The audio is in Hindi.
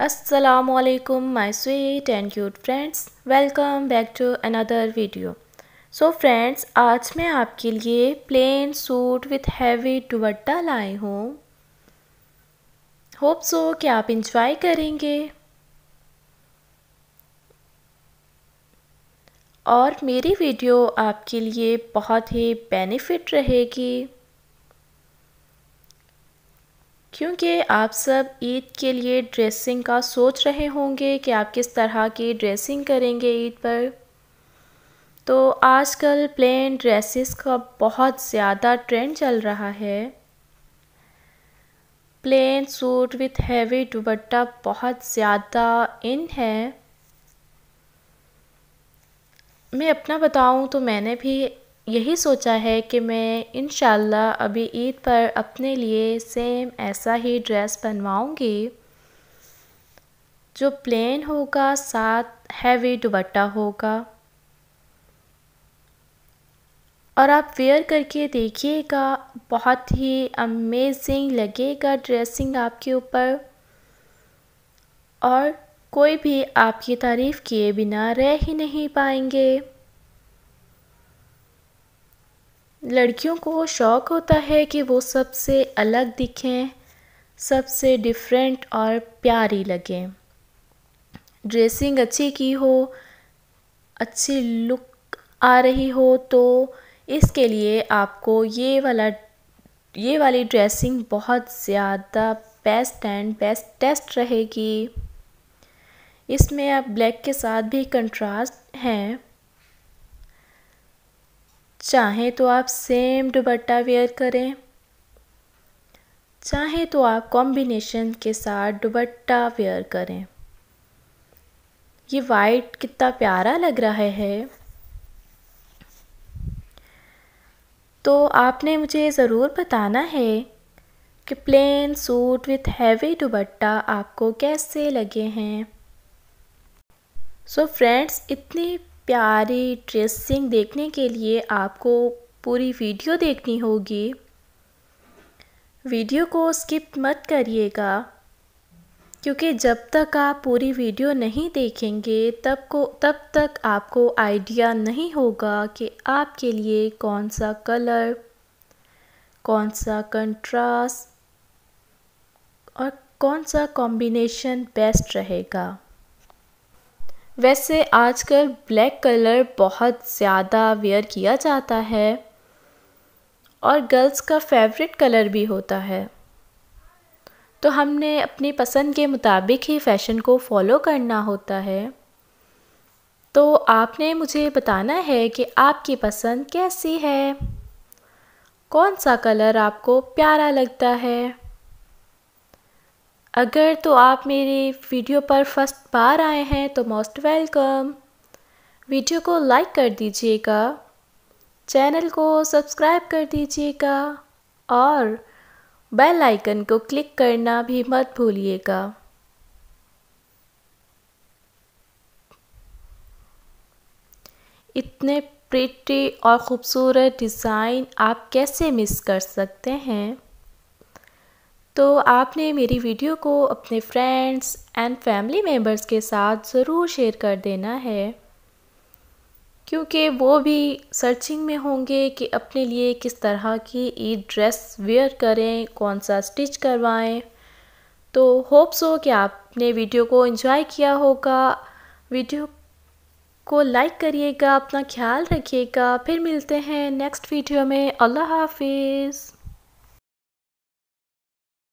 My sweet and cute friends welcome back to another video so friends आज मैं आपके लिए plain suit with heavy dupatta लाई हूँ. होप सो कि आप इंजॉय करेंगे. और मेरी वीडियो आपके लिए बहुत ही बेनिफिट रहेगी. क्योंकि आप सब ईद के लिए ड्रेसिंग का सोच रहे होंगे कि आप किस तरह की ड्रेसिंग करेंगे ईद पर। तो आजकल प्लेन ड्रेसेस का बहुत ज़्यादा ट्रेंड चल रहा है। Plain suit with heavy dupatta बहुत ज़्यादा इन है। मैं अपना बताऊँ तो मैंने भी यही सोचा है कि मैं इन अभी ईद पर अपने लिए सेम ऐसा ही ड्रेस बनवाऊँगी, जो प्लेन होगा, साथ हैवी दुपट्टा होगा। और आप वेयर करके देखिएगा, बहुत ही अमेजिंग लगेगा ड्रेसिंग आपके ऊपर। और कोई भी आपकी तारीफ़ किए बिना रह ही नहीं पाएँगे। लड़कियों को शौक़ होता है कि वो सबसे अलग दिखें, सबसे डिफरेंट और प्यारी लगें। ड्रेसिंग अच्छी की हो, अच्छी लुक आ रही हो तो इसके लिए आपको ये वाला, ये वाली ड्रेसिंग बहुत ज़्यादा बेस्ट एंड बेस्ट टेस्ट रहेगी। इसमें आप ब्लैक के साथ भी कंट्रास्ट हैं। चाहे तो आप सेम दुपट्टा वेयर करें। चाहे तो आप कॉम्बिनेशन के साथ दुपट्टा वेयर करें। ये वाइट कितना प्यारा लग रहा है। तो आपने मुझे ज़रूर बताना है कि plain suit with heavy dupatta आपको कैसे लगे हैं। सो so फ्रेंड्स इतनी प्यारी ड्रेसिंग देखने के लिए आपको पूरी वीडियो देखनी होगी। वीडियो को स्किप मत करिएगा, क्योंकि जब तक आप पूरी वीडियो नहीं देखेंगे, तब को, तब तक आपको आइडिया नहीं होगा कि आपके लिए कौन सा कलर, कौन सा कंट्रास्ट और कौन सा कॉम्बिनेशन बेस्ट रहेगा। वैसे आजकल ब्लैक कलर बहुत ज़्यादा वेयर किया जाता है और गर्ल्स का फेवरेट कलर भी होता है। तो हमने अपनी पसंद के मुताबिक ही फ़ैशन को फॉलो करना होता है। तो आपने मुझे बताना है कि आपकी पसंद कैसी है? कौन सा कलर आपको प्यारा लगता है? अगर तो आप मेरी वीडियो पर फ़र्स्ट बार आए हैं तो मोस्ट वेलकम वीडियो को लाइक कर दीजिएगा, चैनल को सब्सक्राइब कर दीजिएगा, और बेल आइकन को क्लिक करना भी मत भूलिएगा। इतने प्रिटी और ख़ूबसूरत डिज़ाइन आप कैसे मिस कर सकते हैं? तो आपने मेरी वीडियो को अपने फ्रेंड्स एंड फैमिली मेंबर्स के साथ ज़रूर शेयर कर देना है, क्योंकि वो भी सर्चिंग में होंगे कि अपने लिए किस तरह की ईद ड्रेस वेयर करें, कौन सा स्टिच करवाएँ। तो होप्स हो कि आपने वीडियो को एंजॉय किया होगा। वीडियो को लाइक करिएगा, अपना ख्याल रखिएगा। फिर मिलते हैं नेक्स्ट वीडियो में। अल्लाह हाफिज़।